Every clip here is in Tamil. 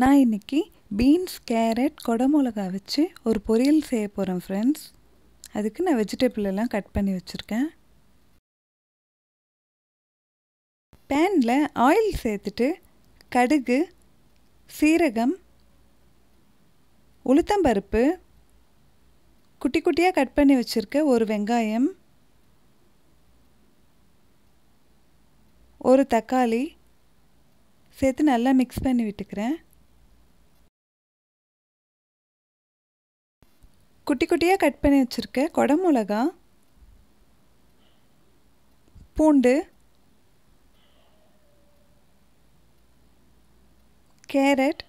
நான் இன்னைக்கு பீன்ஸ் கேரட் கொடமிளகா வச்சு ஒரு பொரியல் செய்ய போகிறேன் ஃப்ரெண்ட்ஸ் அதுக்கு நான் வெஜிடபிள் எல்லாம் கட் பண்ணி வச்சுருக்கேன். பேனில் ஆயில் சேர்த்துட்டு கடுகு சீரகம் உளுத்தம்பருப்பு குட்டி குட்டியாக கட் பண்ணி வச்சுருக்க ஒரு வெங்காயம் ஒரு தக்காளி சேர்த்து நல்லா மிக்ஸ் பண்ணி விட்டுக்கிறேன். குட்டி குட்டியாக கட் பண்ணி வச்சுருக்க. கொடமிளகா. பூண்டு. கேரட்.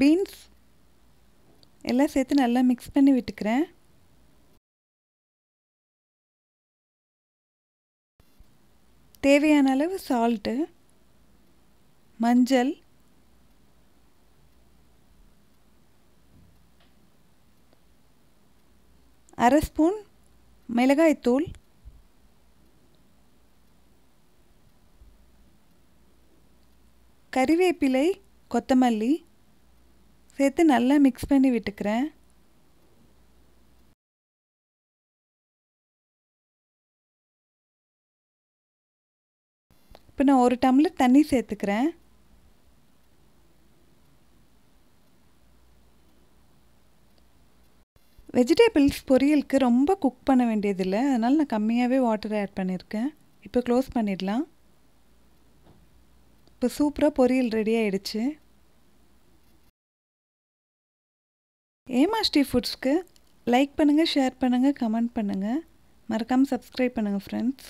பீன்ஸ். எல்லாம் சேர்த்து நல்லா மிக்ஸ் பண்ணி விட்டுக்கிறேன். தேவையான அளவு சால்ட்டு மஞ்சள். அரை ஸ்பூன் மிளகாய்த்தூள். கறிவேப்பிலை கொத்தமல்லி சேர்த்து நல்லா மிக்ஸ் பண்ணி விட்டுக்கிறேன். இப்போ நான் ஒரு டம்ளர் தண்ணி சேர்த்துக்கிறேன். வெஜிடபிள்ஸ் பொரியலுக்கு ரொம்ப குக் பண்ண வேண்டியதில்லை. அதனால் நான் கம்மியாகவே வாட்டர் ஆட் பண்ணியிருக்கேன் இப்போ க்ளோஸ் பண்ணிடலாம். இப்போ சூப்பராக பொரியல் ரெடி ஆகிடுச்சு ஏமா ஸ்டீ ஃபுட்ஸ்க்கு லைக் பண்ணுங்கள் ஷேர் பண்ணுங்கள் கமெண்ட் பண்ணுங்கள் மறக்காமல் சப்ஸ்கிரைப் பண்ணுங்கள் ஃப்ரெண்ட்ஸ்